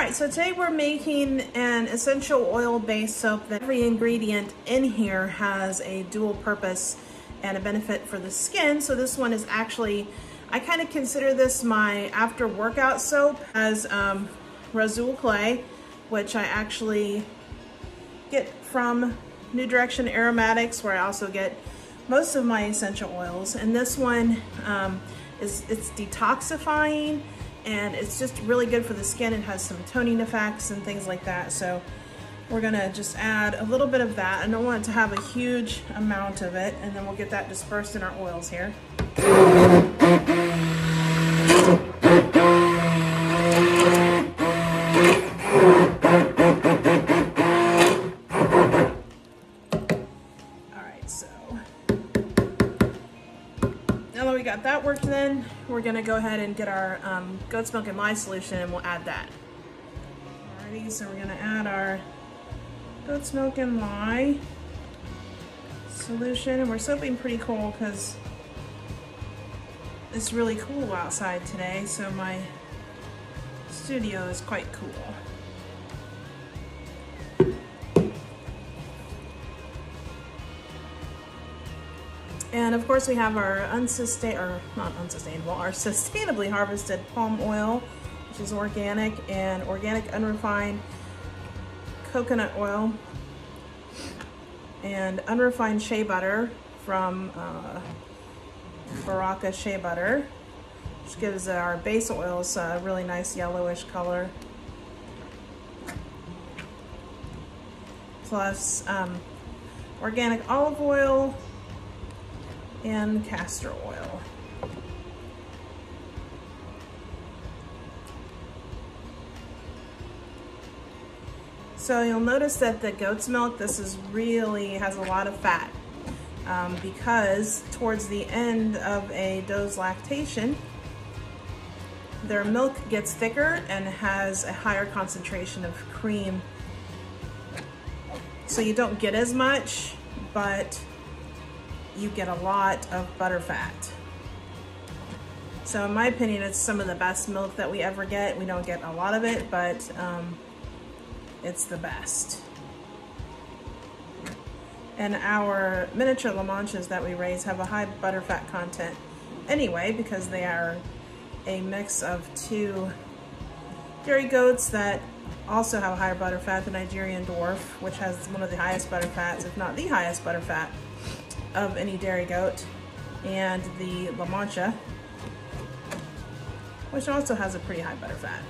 right, so today we're making an essential oil based soap that every ingredient in here has a dual purpose and a benefit for the skin. So this one is actually, I kind of consider this my after workout soap as um, Rhassoul Clay, which I actually get from New Direction Aromatics, where I also get most of my essential oils. And this one um, is, it's detoxifying and it's just really good for the skin. It has some toning effects and things like that. So we're gonna just add a little bit of that. I don't want it to have a huge amount of it, and then we'll get that dispersed in our oils here. We're gonna go ahead and get our um, goat's milk and lye solution and we'll add that. Alrighty, so we're gonna add our goat's milk and lye solution and we're soaping pretty cool because it's really cool outside today, so my studio is quite cool. And of course we have our unsustain or not unsustainable, our sustainably harvested palm oil, which is organic and organic unrefined coconut oil and unrefined shea butter from uh, Baraka Shea Butter, which gives our base oils a really nice yellowish color. Plus um, organic olive oil, and castor oil. So you'll notice that the goat's milk, this is really has a lot of fat um, because towards the end of a doe's lactation, their milk gets thicker and has a higher concentration of cream. So you don't get as much, but you get a lot of butter fat. So in my opinion, it's some of the best milk that we ever get. We don't get a lot of it, but um, it's the best. And our miniature La Manchas that we raise have a high butter fat content anyway, because they are a mix of two dairy goats that also have a higher butter fat, the Nigerian dwarf, which has one of the highest butter fats, if not the highest butter fat of any dairy goat and the La Mancha, which also has a pretty high butter fat.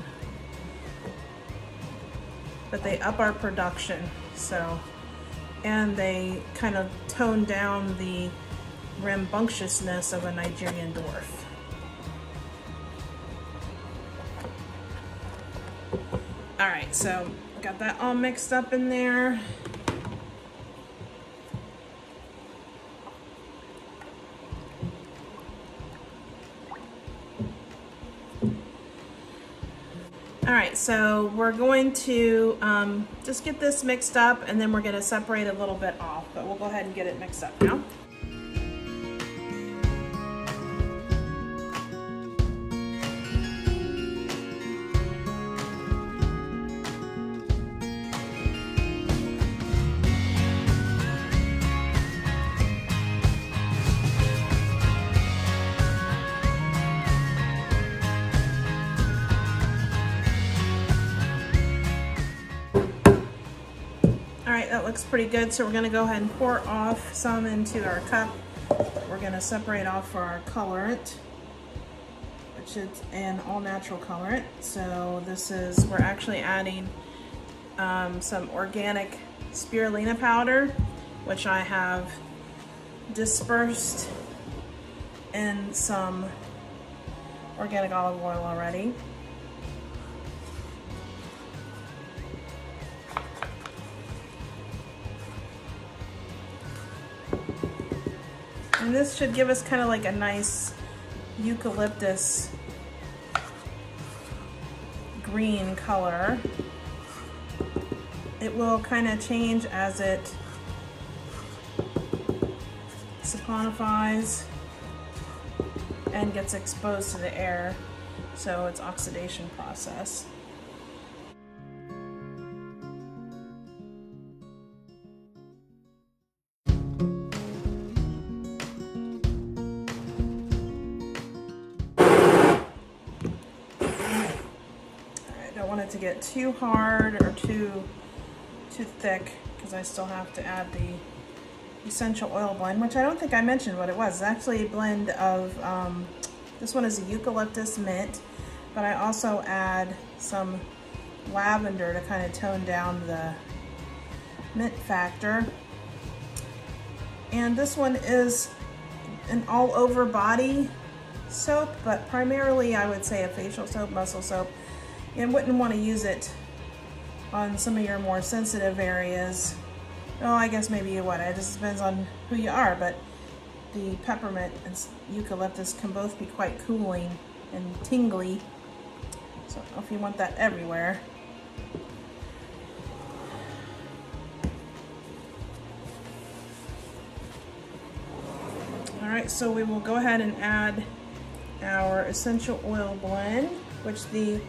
But they up our production, so, and they kind of tone down the rambunctiousness of a Nigerian dwarf. All right, so got that all mixed up in there. All right, so we're going to um, just get this mixed up and then we're gonna separate a little bit off, but we'll go ahead and get it mixed up now. Looks pretty good. So we're gonna go ahead and pour off some into our cup. We're gonna separate off our colorant, which is an all natural colorant. So this is, we're actually adding um, some organic spirulina powder, which I have dispersed in some organic olive oil already. And this should give us kind of like a nice eucalyptus green color. It will kind of change as it saponifies and gets exposed to the air. So it's oxidation process. Get too hard or too too thick because I still have to add the essential oil blend, which I don't think I mentioned what it was. It's actually a blend of, um, this one is a eucalyptus mint, but I also add some lavender to kind of tone down the mint factor. And this one is an all over body soap, but primarily I would say a facial soap, muscle soap, and wouldn't want to use it on some of your more sensitive areas. Oh, I guess maybe what, it just depends on who you are, but the peppermint and eucalyptus can both be quite cooling and tingly. So if you want that everywhere. All right, so we will go ahead and add our essential oil blend, which the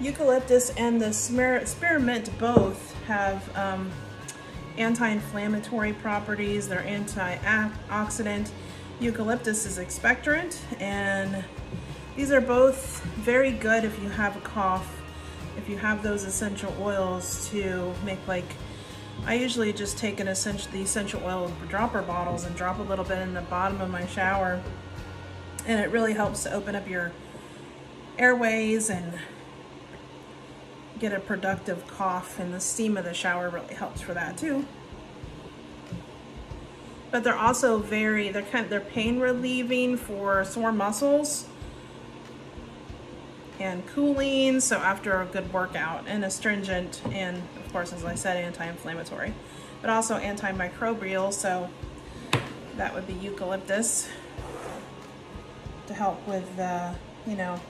eucalyptus and the spearmint both have um, anti-inflammatory properties. They're antioxidant. Eucalyptus is expectorant, and these are both very good if you have a cough, if you have those essential oils to make like, I usually just take an essential, the essential oil dropper bottles and drop a little bit in the bottom of my shower, and it really helps to open up your airways and get a productive cough and the steam of the shower really helps for that too. But they're also very, they're kind of, they're pain relieving for sore muscles and cooling, so after a good workout, and astringent, and of course, as I said, anti-inflammatory, but also antimicrobial, so that would be eucalyptus to help with, uh, you know,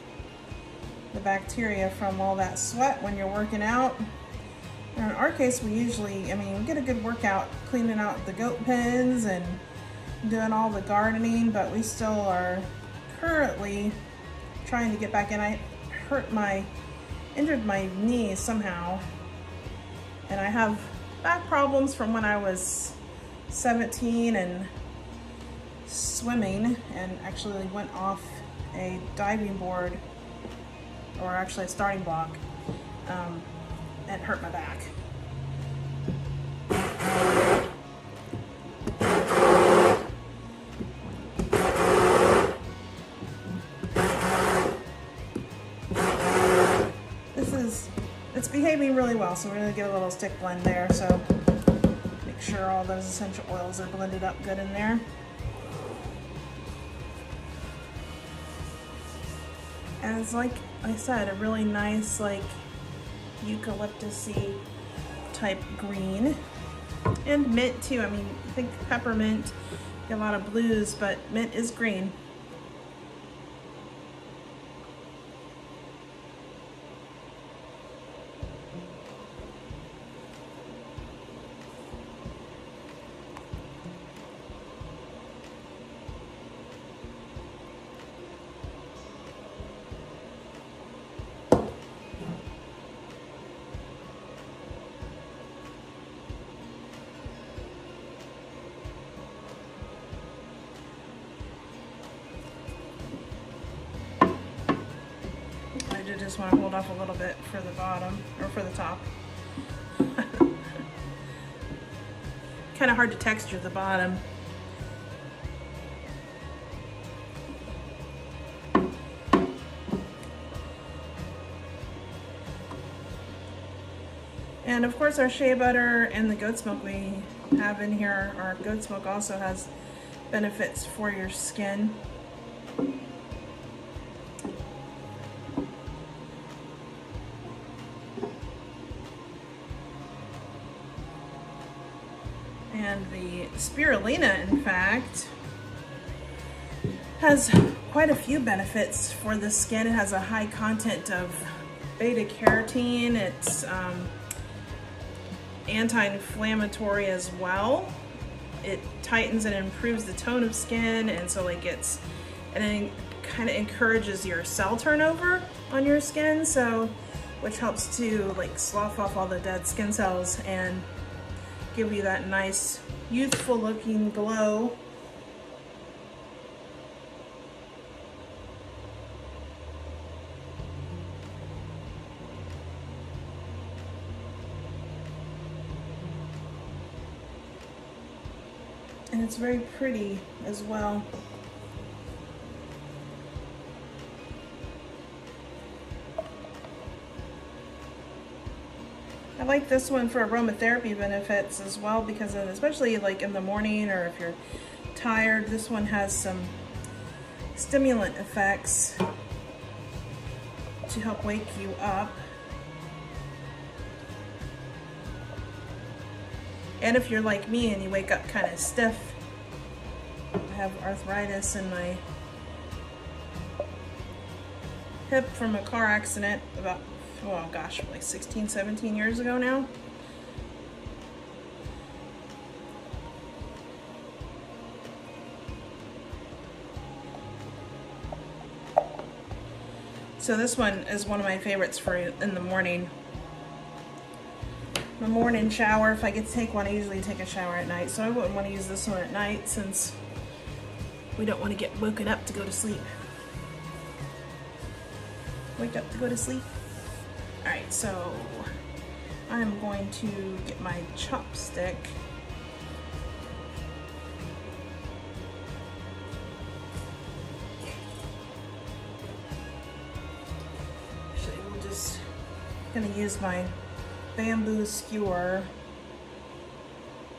the bacteria from all that sweat when you're working out. in our case, we usually, I mean, we get a good workout cleaning out the goat pens and doing all the gardening, but we still are currently trying to get back in. I hurt my, injured my knee somehow, and I have back problems from when I was 17 and swimming and actually went off a diving board or actually a starting block, um, and hurt my back. This is, it's behaving really well, so we're gonna get a little stick blend there, so make sure all those essential oils are blended up good in there. And it's like I said, a really nice like eucalyptusy type green. And mint too. I mean, I think peppermint, a lot of blues, but mint is green. Want to hold off a little bit for the bottom, or for the top. kind of hard to texture the bottom. And of course our shea butter and the goat's milk we have in here, our goat's milk also has benefits for your skin. Spirulina, in fact, has quite a few benefits for the skin. It has a high content of beta carotene. It's um, anti-inflammatory as well. It tightens and improves the tone of skin and so like it's, and it kind of encourages your cell turnover on your skin. So, which helps to like slough off all the dead skin cells and give you that nice youthful looking glow. And it's very pretty as well. Like this one for aromatherapy benefits as well because especially like in the morning or if you're tired, this one has some stimulant effects to help wake you up. And if you're like me and you wake up kind of stiff, I have arthritis in my hip from a car accident about, oh gosh, like 16, 17 years ago now. So this one is one of my favorites for in the morning my morning shower. If I get to take one, I usually take a shower at night. So I wouldn't want to use this one at night since we don't want to get woken up to go to sleep. Wake up to go to sleep. All right, so I'm going to get my chopstick. Actually, we'll just gonna use my bamboo skewer.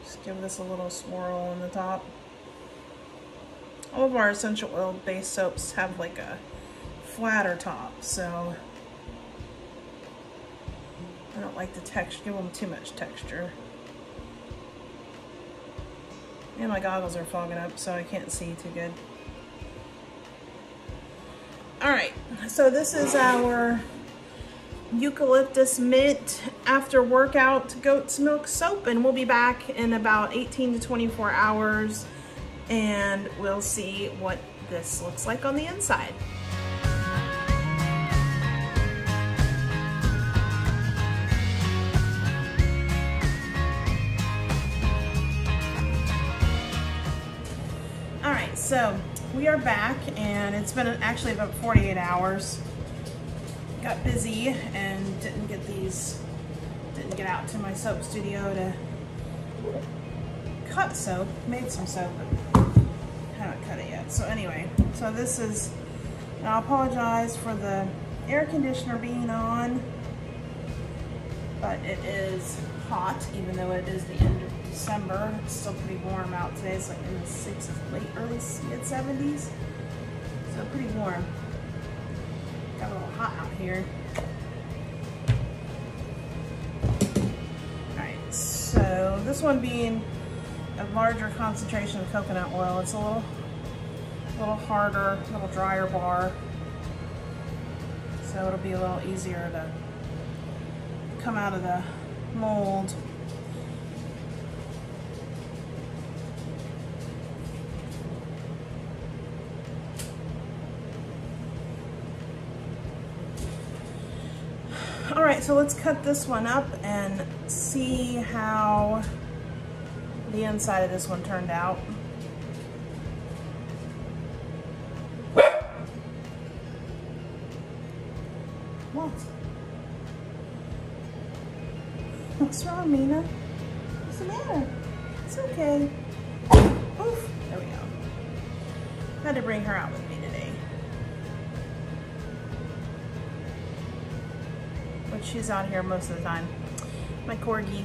Just give this a little swirl on the top. All of our essential oil based soaps have like a flatter top, so I don't like the texture, give them too much texture. And my goggles are fogging up, so I can't see too good. All right, so this is our eucalyptus mint after workout goat's milk soap and we'll be back in about 18 to 24 hours and we'll see what this looks like on the inside. So we are back and it's been actually about 48 hours got busy and didn't get these, didn't get out to my soap studio to cut soap, made some soap, but haven't cut it yet. So anyway, so this is, I apologize for the air conditioner being on, but it is hot, even though it is the end of December. It's still pretty warm out today. It's like in the 60s, late, early mid 70s. So pretty warm. Got a little hot out here. Alright, so this one being a larger concentration of coconut oil, it's a little, a little harder, a little drier bar. So it'll be a little easier to come out of the mold. All right, so let's cut this one up and see how the inside of this one turned out. What? What's wrong, Mina? What's the matter? It's okay. Oof, there we go. Had to bring her out but she's out here most of the time. My corgi,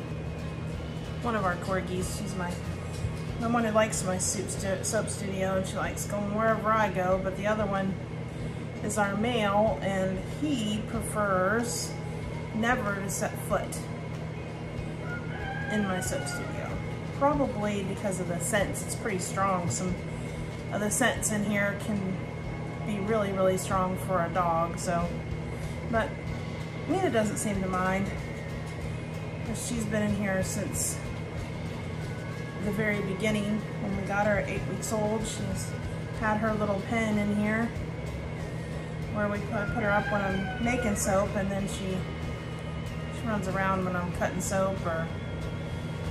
one of our corgis, she's my, the one who likes my soap studio and she likes going wherever I go, but the other one is our male and he prefers never to set foot in my soap studio. Probably because of the scents, it's pretty strong. Some of the scents in here can be really, really strong for a dog, so, but Mina doesn't seem to mind. She's been in here since the very beginning. When we got her at eight weeks old, she's had her little pen in here where we put, put her up when I'm making soap and then she, she runs around when I'm cutting soap or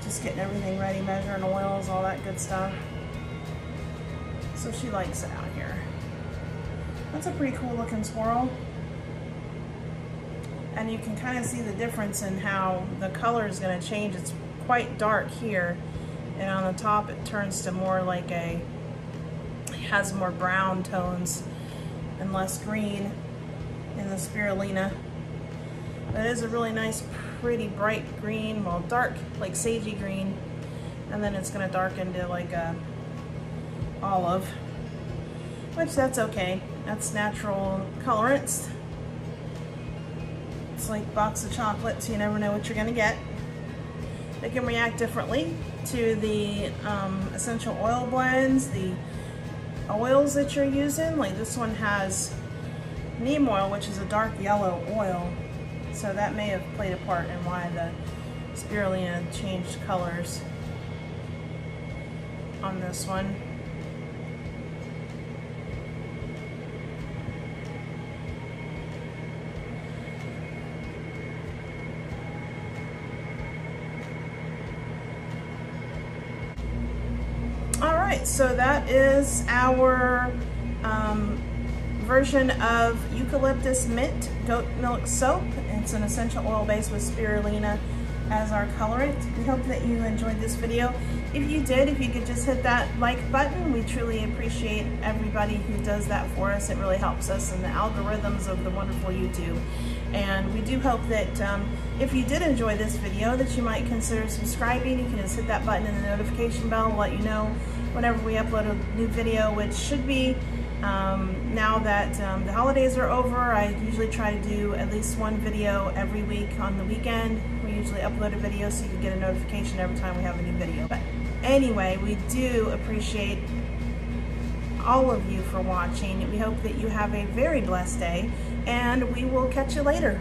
just getting everything ready, measuring oils, all that good stuff. So she likes it out here. That's a pretty cool looking squirrel and you can kind of see the difference in how the color is going to change. It's quite dark here And on the top, it turns to more like a, has more brown tones and less green in the spirulina. But it is a really nice, pretty bright green, well dark, like sagey green. And then it's gonna darken to like a olive, which that's okay. That's natural colorants. Like box of chocolates, you never know what you're gonna get. They can react differently to the um, essential oil blends, the oils that you're using. Like this one has neem oil, which is a dark yellow oil. So that may have played a part in why the spirulina changed colors on this one. All so that is our um, version of eucalyptus mint goat milk soap. It's an essential oil base with spirulina as our colorant. We hope that you enjoyed this video. If you did, if you could just hit that like button, we truly appreciate everybody who does that for us. It really helps us in the algorithms of the wonderful YouTube. And we do hope that um, if you did enjoy this video, that you might consider subscribing. You can just hit that button in the notification bell to let you know whenever we upload a new video, which should be um, now that um, the holidays are over, I usually try to do at least one video every week on the weekend. We usually upload a video so you can get a notification every time we have a new video. But anyway, we do appreciate all of you for watching. We hope that you have a very blessed day and we will catch you later.